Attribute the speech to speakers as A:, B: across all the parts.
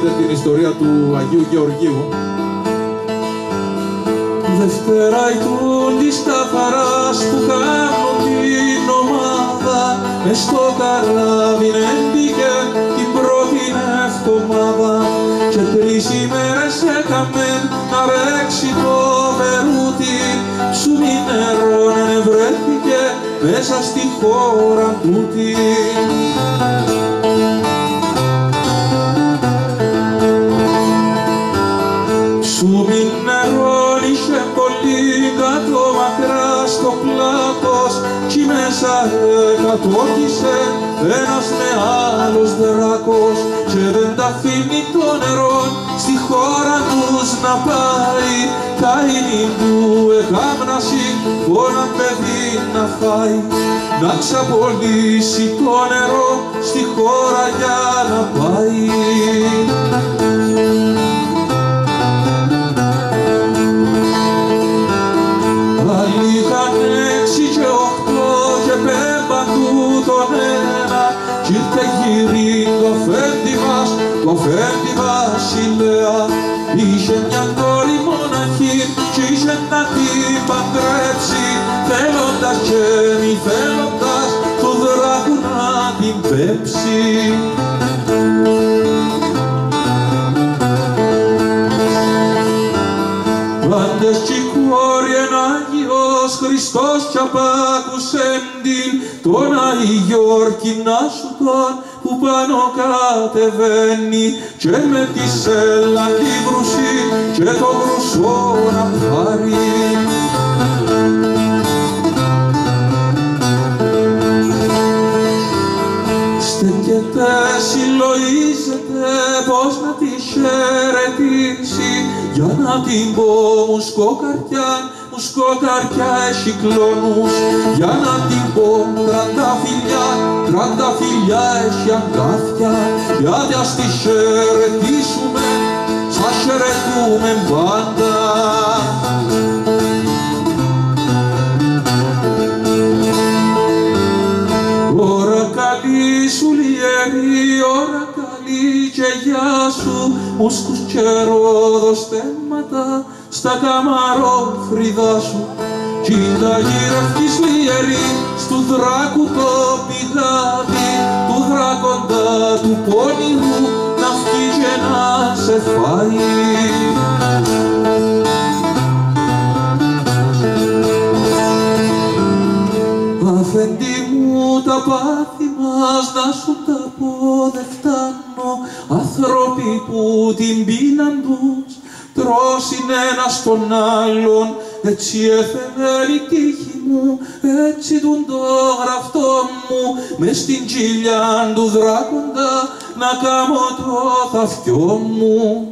A: πείτε την ιστορία του Αγίου Γεωργίου.
B: Δευτέρα ητούν της καθαράς που κάνω την ομάδα μες στο καράβι έμπηκε την πρώτη εβδομάδα και τρεις ημέρες έκαμε να ρέξει το βερούτι ψουμί νερό βρέθηκε μέσα στη χώρα τούτη. Ψουμί νερό είχε πολύ κάτω μακριά στο πλάτος κι μέσα εκατόχησε ένας άλλος δράκος και δεν τα αφήνει το νερό στη χώρα τους να πάει τα ίνη του εκάμναση ένα παιδί να φάει να ξαπολύσει το νερό στη χώρα για να πάει. Φέρνει βασιλέα είχε μια κόρη μοναχή κι είχε να την παντρέψει θέλοντας και μη θέλοντας το δράκο να την πέψει. Πάντες κι η κόρη εν Άγιος Χριστός κι απάκουσε την τον Άγιο να σου τον που πάνω κατεβαίνει και με τη σέλα τη βρουσή και το βρουσό να πάρει. Στέκεται, συλλογίζεται πως να τη χαιρετήσει για να την πω μου σκοκαρκιά σκοτάρια έχει κλόνους. Για να την πω τρανταφυλιά, τρανταφυλιά έχει αγκάθια. Γιατί ας τη χαιρετήσουμε, σας χαιρετούμε πάντα. Ωρα καλή σου λιερή, ώρα καλή και γεια σου, μουσκούς και ρόδοστέμματα, στα καμαρόφρυδά σου κοίτα γυρευτής λιερή στου δράκου το πηγάδι του δράκοντα του πόνιου να βγει και να σε φάει. Αφέντη μου τα πάθη μας να σου τα πω δεν φτάνω άνθρωποι που την πίναν τους τρώσιν ένα στον άλλον, έτσι έφερε η τύχη μου, έτσι τον το γραφτό μου, μες στην κοιλιά του δράκοντα, να κάνω το θαυτιό μου.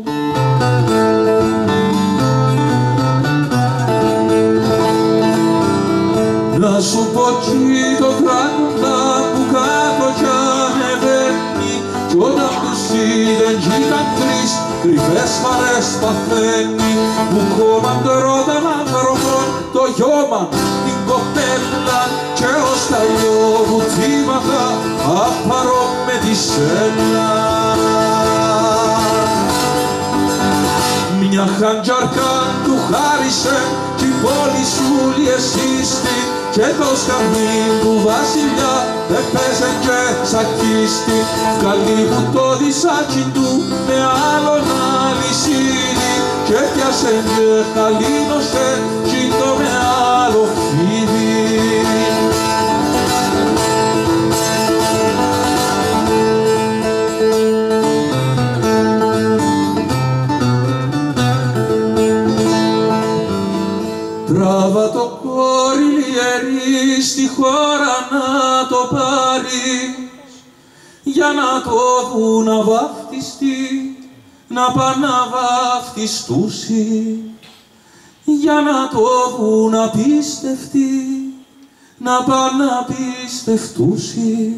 B: Να σου πω κι το δράκοντα που κάτω κι ανεβαίνει, κι όταν τους είδεν κι ήταν τρεις, κρυφές χαρές παθαίνει που κόμμαν το ρόταν άνθρωπον το γιώμα την κοπέλα και ως τα λιώβου θύματα απαρώ με τη σέλα. Μια χαντζαρκά του χάρισε κι η πόλη σου λιεσίστη και το σκαρμί του βασιλιά έπαιζε και σακίστη καλή που το δισάκι του με άλλον αλυσίδι και πιάσε και χαλίνωσε κι το με άλλο φίδι. Τράβα το κόρη λιερή στη χώρα να το πάρει για να το δουν να βαφτιστεί, να πάνε να βαφτιστούσει για να το δουν να πίστευτεί, να πάνε να πιστευτούσει.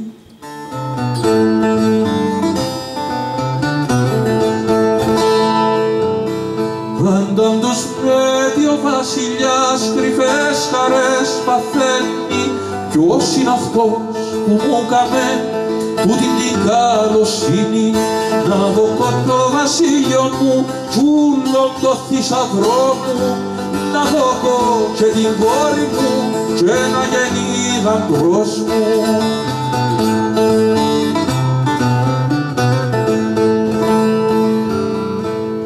B: Πάντων τους πρέπει ο βασιλιάς κρυφές χαρές παθαίνει κι όσοι είναι αυτός που μου καμε που την την καλοσύνη να δω το βασίλειο μου ούλο το θησαυρό μου να δω και την κόρη μου και να γεννεί γαμπρός μου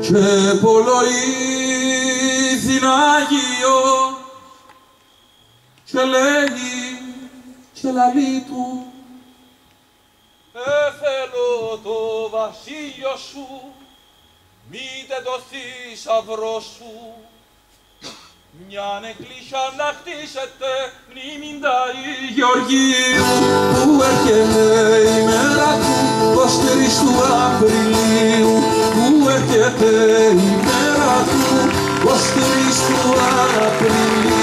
B: και πολλοήθην Άγιο και λέει και λαλεί του
C: Έθελω το βασίλειο σου, μήτε το θησαυρό σου, μιαν εκκλησιά να χτίσετε μνήμιντα η
B: Γεωργίου που έρχεται η μέρα του 23 του Απριλίου. Που έρχεται η μέρα του 23 του Απριλίου